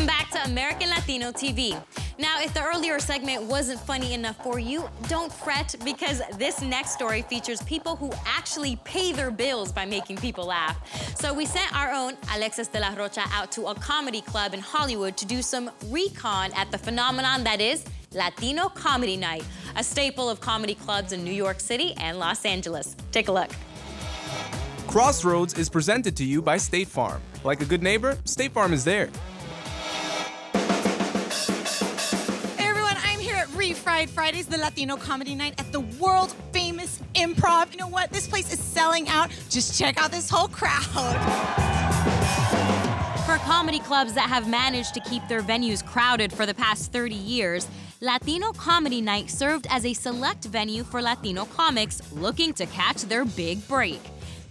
Welcome back to American Latino TV. Now, if the earlier segment wasn't funny enough for you, don't fret because this next story features people who actually pay their bills by making people laugh. So we sent our own Alexis de la Rocha out to a comedy club in Hollywood to do some recon at the phenomenon that is Latino Comedy Night, a staple of comedy clubs in New York City and Los Angeles. Take a look. Crossroads is presented to you by State Farm. Like a good neighbor, State Farm is there. Fridays, the Latino comedy night at the world famous improv. You know what? This place is selling out. Just check out this whole crowd. For comedy clubs that have managed to keep their venues crowded for the past 30 years, Latino Comedy Night served as a select venue for Latino comics looking to catch their big break.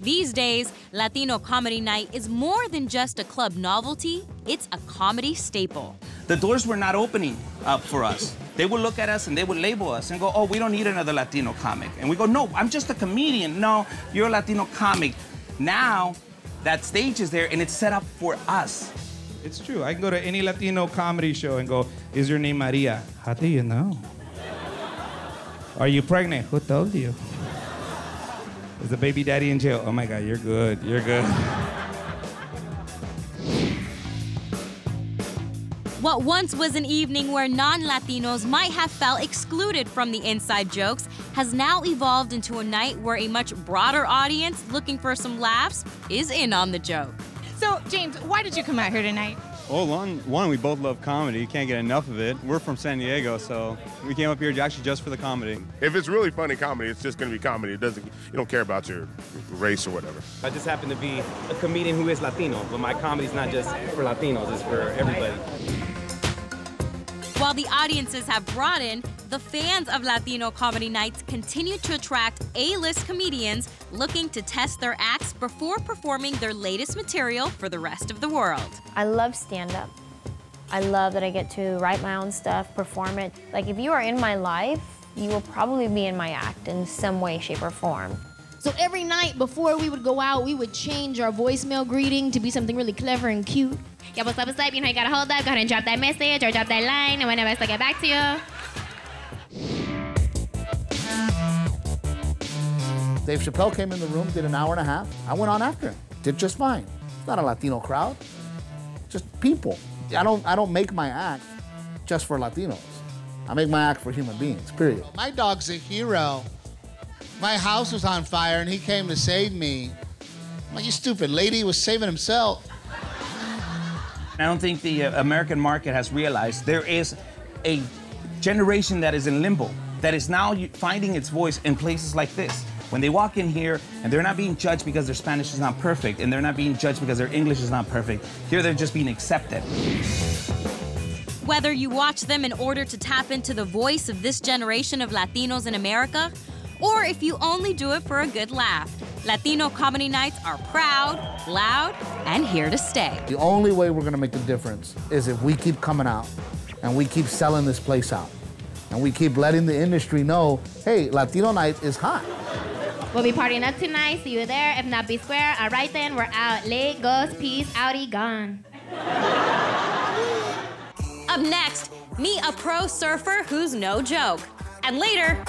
These days, Latino Comedy Night is more than just a club novelty, it's a comedy staple. The doors were not opening up for us. They would look at us and they would label us and go, oh, we don't need another Latino comic. And we go, no, I'm just a comedian. No, you're a Latino comic. Now, that stage is there and it's set up for us. It's true. I can go to any Latino comedy show and go, Is your name Maria? How do you know? Are you pregnant? Who told you? Is the baby daddy in jail? Oh my God, you're good. You're good. What once was an evening where non Latinos might have felt excluded from the inside jokes has now evolved into a night where a much broader audience looking for some laughs is in on the joke. So, James, why did you come out here tonight? Well, one, one, we both love comedy. You can't get enough of it. We're from San Diego, so we came up here actually just for the comedy. If it's really funny comedy, it's just going to be comedy. It doesn't. You don't care about your race or whatever. I just happen to be a comedian who is Latino, but my comedy's not just for Latinos; it's for everybody. While the audiences have broadened, the fans of Latino comedy nights continue to attract A-list comedians looking to test their acts before performing their latest material for the rest of the world. I love stand-up. I love that I get to write my own stuff, perform it. Like if you are in my life, you will probably be in my act in some way, shape, or form. So every night before we would go out, we would change our voicemail greeting to be something really clever and cute. Yeah, what's up, what's up? You know, you gotta hold up, go ahead and drop that message or drop that line, and whenever I get back to you. Dave Chappelle came in the room, did an hour and a half. I went on after him, did just fine. It's not a Latino crowd, just people. I don't, I don't make my act just for Latinos. I make my act for human beings, period. My dog's a hero. My house was on fire and he came to save me. I'm like, you stupid lady, he was saving himself. I don't think the uh, American market has realized there is a generation that is in limbo, that is now finding its voice in places like this. When they walk in here and they're not being judged because their Spanish is not perfect and they're not being judged because their English is not perfect, here they're just being accepted. Whether you watch them in order to tap into the voice of this generation of Latinos in America, or if you only do it for a good laugh, Latino comedy nights are proud, loud, and here to stay. The only way we're gonna make a difference is if we keep coming out and we keep selling this place out and we keep letting the industry know, hey, Latino night is hot. We'll be partying up tonight. See you there. If not, be square. All right, then, we're out. Late goes, peace, outie, gone. up next, meet a pro surfer who's no joke. And later.